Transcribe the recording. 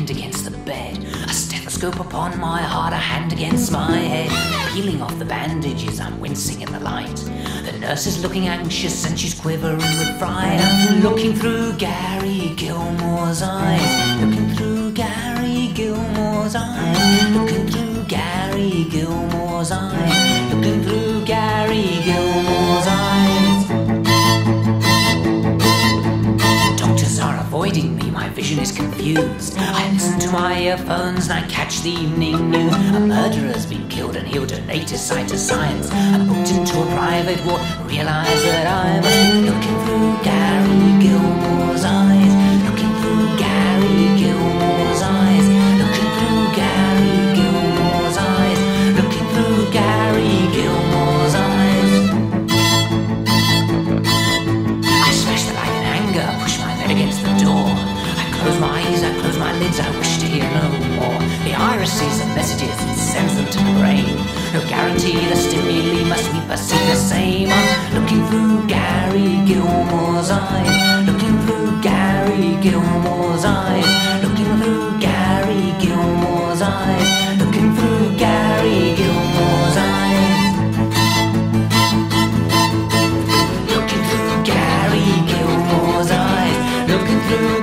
against the bed. A stethoscope upon my heart, a hand against my head. Peeling off the bandages, I'm wincing in the light. The nurse is looking anxious and she's quivering with fright. I'm looking through Gary Gilmore's eyes. Looking through Gary Gilmore's eyes. Looking through Gary Gilmore's eyes. Vision is confused. I listen to my earphones and I catch the evening news. A murderer's been killed and he'll donate his sight to science. I'm booked into a private ward, realize that I must close my eyes, I close my lids, I wish to hear no more. The iris sees the messages and sends them to the brain. No guarantee the stimuli must be perceived the same. I'm looking through Gary Gilmore's eyes, looking through Gary Gilmore's eyes, looking through Gary Gilmore's eyes, looking through Gary Gilmore's eyes. Looking through Gary Gilmore's eyes, looking through